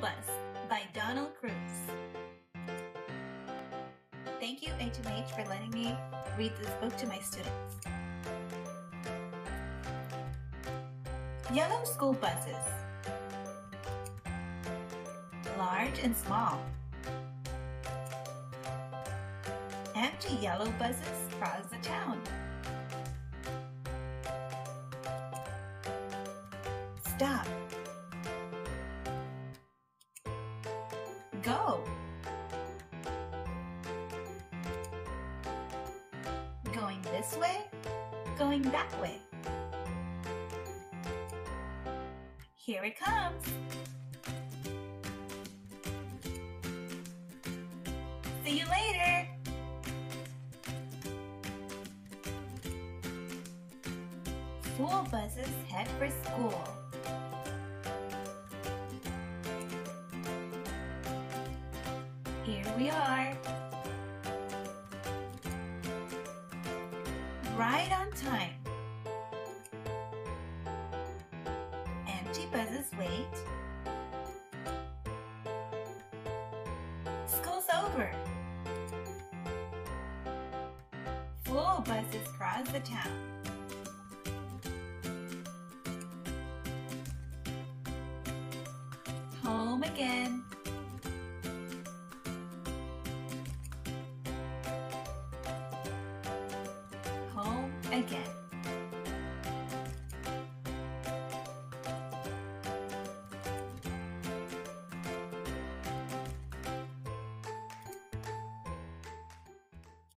Bus by Donald Crews. Thank you, HMH, for letting me read this book to my students. Yellow school buses. Large and small. Empty yellow buses cross the town. Stop. Go. Going this way, going that way. Here it comes. See you later. School buses head for school. Here we are. Right on time. Empty buses wait. School's over. Full buses cross the town. Home again. Again.